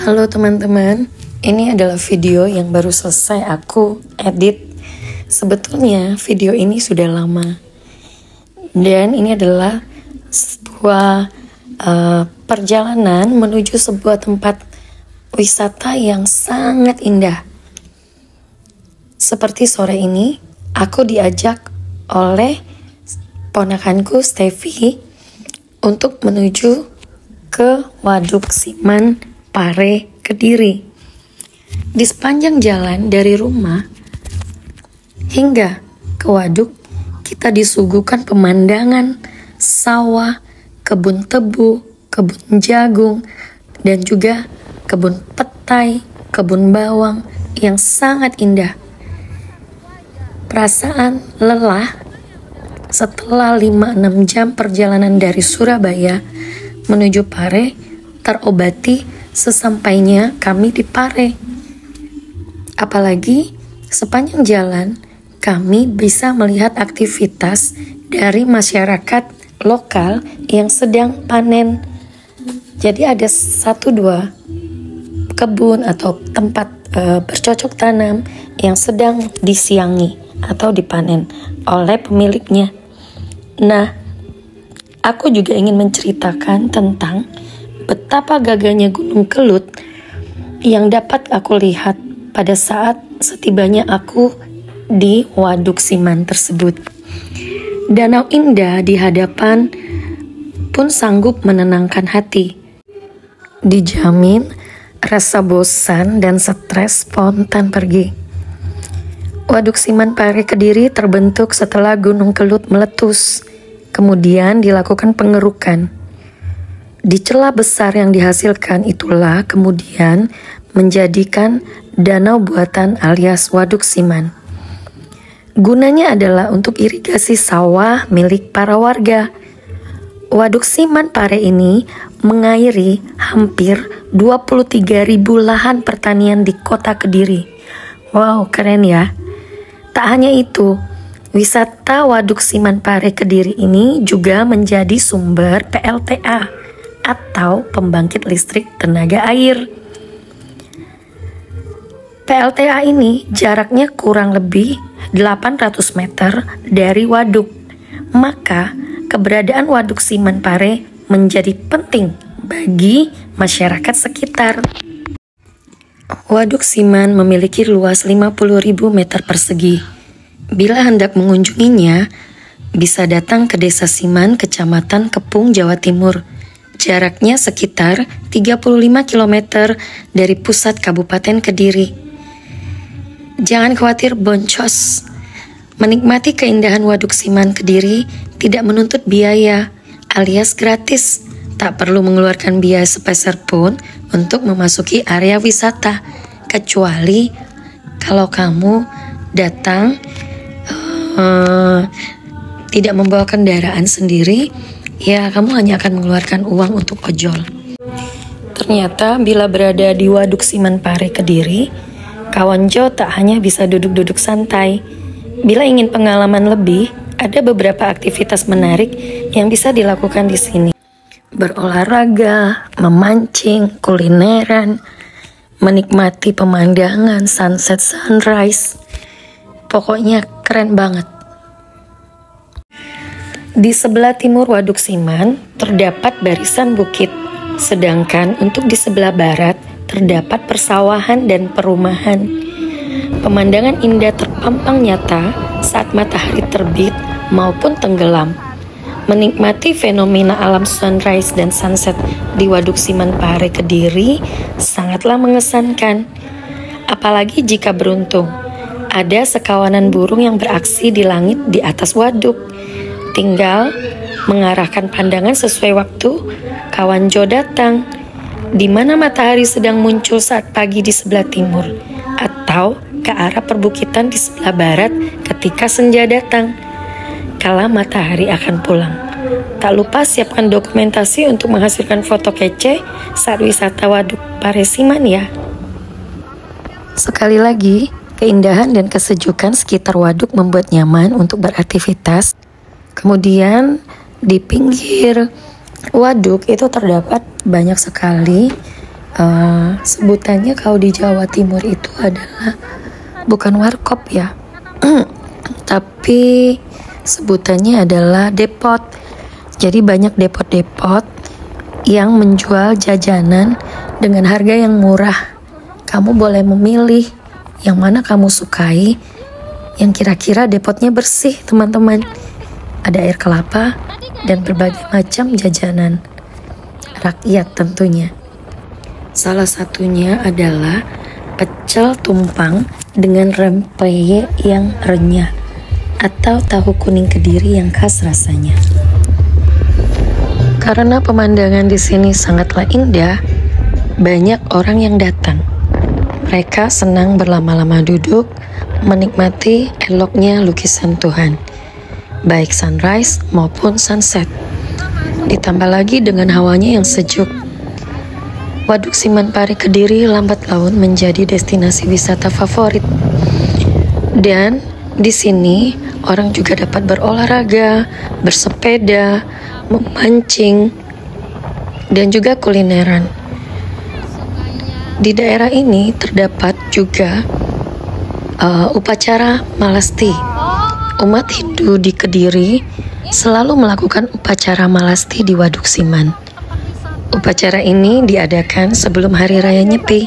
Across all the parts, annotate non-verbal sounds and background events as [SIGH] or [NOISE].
Halo teman-teman, ini adalah video yang baru selesai aku edit. Sebetulnya video ini sudah lama. Dan ini adalah sebuah uh, perjalanan menuju sebuah tempat wisata yang sangat indah. Seperti sore ini, aku diajak oleh ponakanku Stevie untuk menuju ke Waduk Siman Pare Kediri. Di sepanjang jalan dari rumah hingga ke waduk, kita disuguhkan pemandangan sawah, kebun tebu, kebun jagung, dan juga kebun petai, kebun bawang yang sangat indah. Perasaan lelah setelah 5-6 jam perjalanan dari Surabaya menuju Pare terobati sesampainya kami di Pare. Apalagi sepanjang jalan kami bisa melihat aktivitas dari masyarakat lokal yang sedang panen. Jadi ada satu dua kebun atau tempat e, bercocok tanam yang sedang disiangi atau dipanen oleh pemiliknya. Nah, aku juga ingin menceritakan tentang betapa gagahnya Gunung Kelut yang dapat aku lihat pada saat setibanya aku di Waduk Siman tersebut. Danau indah di hadapan pun sanggup menenangkan hati. Dijamin rasa bosan dan stres spontan pergi. Waduk Siman Pare Kediri terbentuk setelah Gunung Kelut meletus, kemudian dilakukan pengerukan. Di celah besar yang dihasilkan itulah kemudian menjadikan danau buatan alias waduk siman. Gunanya adalah untuk irigasi sawah milik para warga. Waduk Siman Pare ini mengairi hampir 23 ribu lahan pertanian di kota Kediri. Wow, keren ya. Tak hanya itu, wisata Waduk Siman Pare Kediri ini juga menjadi sumber PLTA atau pembangkit listrik tenaga air. PLTA ini jaraknya kurang lebih 800 meter dari waduk. Maka keberadaan waduk Siman Pare menjadi penting bagi masyarakat sekitar. Waduk Siman memiliki luas 50.000 meter persegi. Bila hendak mengunjunginya, bisa datang ke Desa Siman, Kecamatan Kepung, Jawa Timur Jaraknya sekitar 35 km dari pusat Kabupaten Kediri. Jangan khawatir boncos. Menikmati keindahan Waduk Siman Kediri tidak menuntut biaya alias gratis. Tak perlu mengeluarkan biaya sepeser pun untuk memasuki area wisata. Kecuali kalau kamu datang uh, tidak membawa kendaraan sendiri ya kamu hanya akan mengeluarkan uang untuk ojol. Ternyata bila berada di Waduk Siman Pare Kediri, kawan Jo tak hanya bisa duduk-duduk santai. Bila ingin pengalaman lebih, ada beberapa aktivitas menarik yang bisa dilakukan di sini. Berolahraga, memancing, kulineran, menikmati pemandangan sunset sunrise. Pokoknya keren banget. Di sebelah timur Waduk Siman terdapat barisan bukit, sedangkan untuk di sebelah barat terdapat persawahan dan perumahan. Pemandangan indah terpampang nyata saat matahari terbit maupun tenggelam. Menikmati fenomena alam sunrise dan sunset di Waduk Siman Pare Kediri sangatlah mengesankan. Apalagi jika beruntung, ada sekawanan burung yang beraksi di langit di atas waduk Tinggal mengarahkan pandangan sesuai waktu, kawan Jo datang. Di mana matahari sedang muncul saat pagi di sebelah timur, atau ke arah perbukitan di sebelah barat ketika senja datang. Kala matahari akan pulang. Tak lupa siapkan dokumentasi untuk menghasilkan foto kece saat wisata Waduk Paresiman ya. Sekali lagi, keindahan dan kesejukan sekitar waduk membuat nyaman untuk beraktivitas Kemudian di pinggir waduk itu terdapat banyak sekali uh, sebutannya kalau di Jawa Timur itu adalah bukan warkop ya [CLEARS THROAT] tapi sebutannya adalah depot. Jadi banyak depot-depot yang menjual jajanan dengan harga yang murah. Kamu boleh memilih yang mana kamu sukai yang kira-kira depotnya bersih teman-teman ada air kelapa dan berbagai macam jajanan rakyat tentunya Salah satunya adalah pecel tumpang dengan rempeyek yang renyah atau tahu kuning kediri yang khas rasanya. Karena pemandangan di sini sangatlah indah, banyak orang yang datang. Mereka senang berlama-lama duduk, menikmati eloknya lukisan Tuhan, baik sunrise maupun sunset. Ditambah lagi dengan hawanya yang sejuk Waduk Siman Pari Kediri lambat laun menjadi destinasi wisata favorit. Dan di sini orang juga dapat berolahraga, bersepeda, memancing, dan juga kulineran. Di daerah ini terdapat juga uh, upacara malasti. Umat Hindu di Kediri selalu melakukan upacara malasti di Waduk Siman. Upacara ini diadakan sebelum Hari Raya Nyepi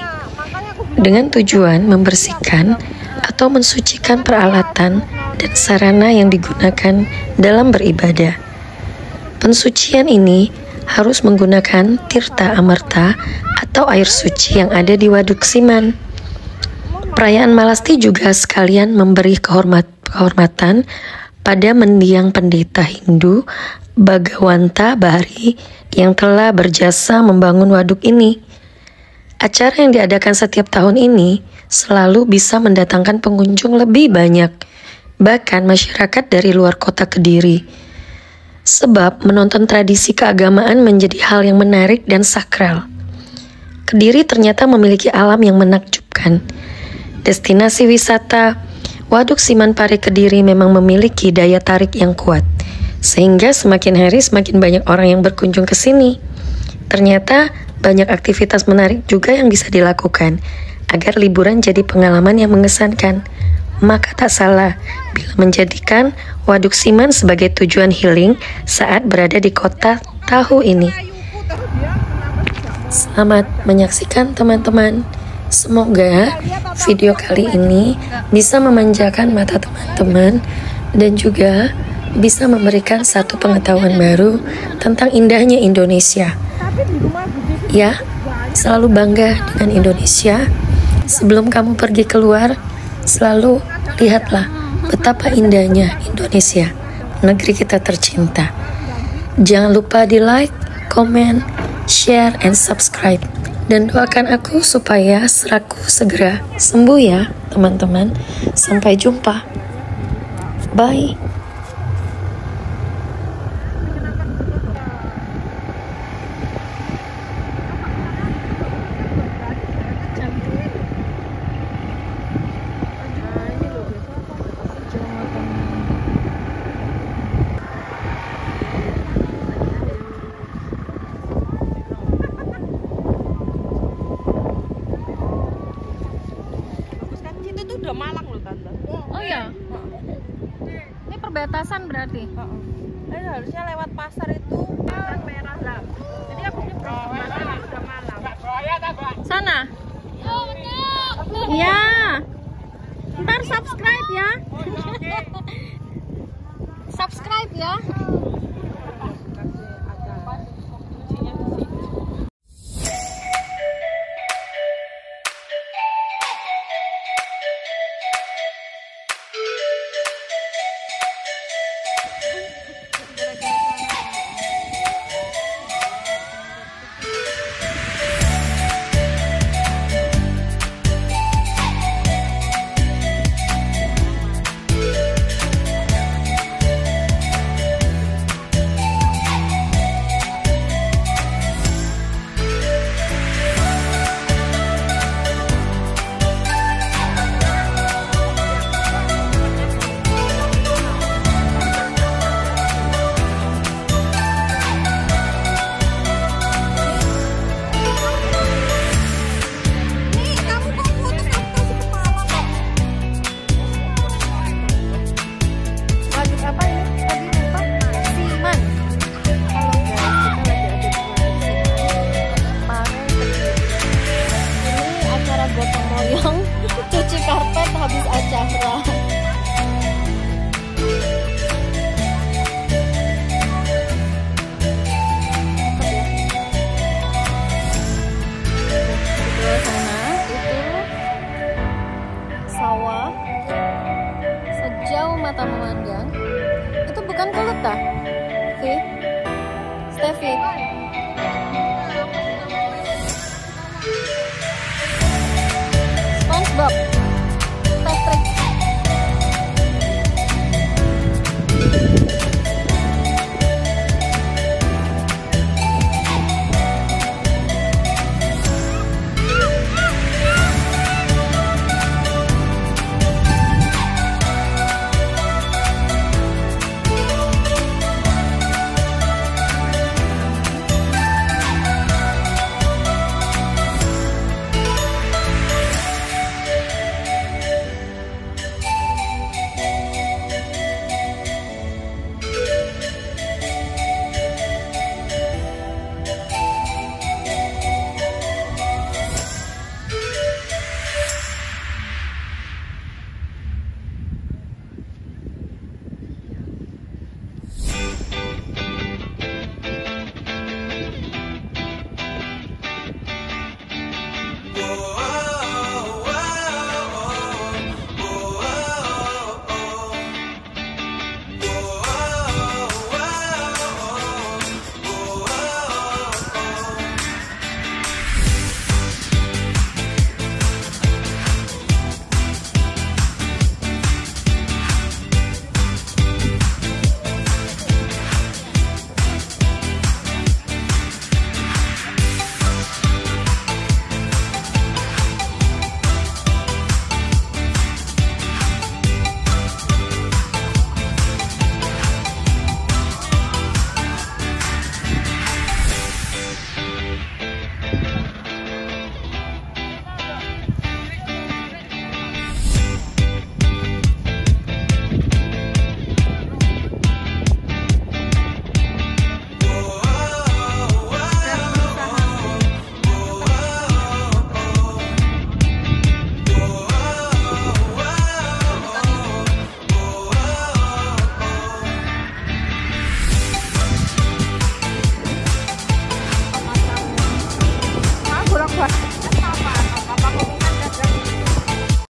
dengan tujuan membersihkan atau mensucikan peralatan dan sarana yang digunakan dalam beribadah. Pensucian ini harus menggunakan tirta amarta atau air suci yang ada di Waduk Siman. Perayaan Malasti juga sekalian memberi kehormat, kehormatan pada mendiang pendeta Hindu Bagawanta Bahari yang telah berjasa membangun waduk ini. Acara yang diadakan setiap tahun ini selalu bisa mendatangkan pengunjung lebih banyak, bahkan masyarakat dari luar kota Kediri. Sebab menonton tradisi keagamaan menjadi hal yang menarik dan sakral. Kediri ternyata memiliki alam yang menakjubkan. Destinasi wisata Waduk Siman Pare Kediri memang memiliki daya tarik yang kuat sehingga semakin hari semakin banyak orang yang berkunjung ke sini. Ternyata banyak aktivitas menarik juga yang bisa dilakukan agar liburan jadi pengalaman yang mengesankan. Maka tak salah bila menjadikan Waduk Siman sebagai tujuan healing saat berada di kota tahu ini. Selamat menyaksikan teman-teman. Semoga video kali ini bisa memanjakan mata teman-teman dan juga bisa memberikan satu pengetahuan baru tentang indahnya Indonesia. Ya, selalu bangga dengan Indonesia. Sebelum kamu pergi keluar, selalu lihatlah betapa indahnya Indonesia, negeri kita tercinta. Jangan lupa di like, comment, share, and subscribe. Dan doakan aku supaya seraku segera sembuh ya, teman-teman. Sampai jumpa. Bye. Perbatasan berarti. Ini harusnya lewat pasar itu merah lah. Jadi aku udah Malang. Sana. sayang. Itu bukan keluta ah. Vi Steffi SpongeBob. Patrick.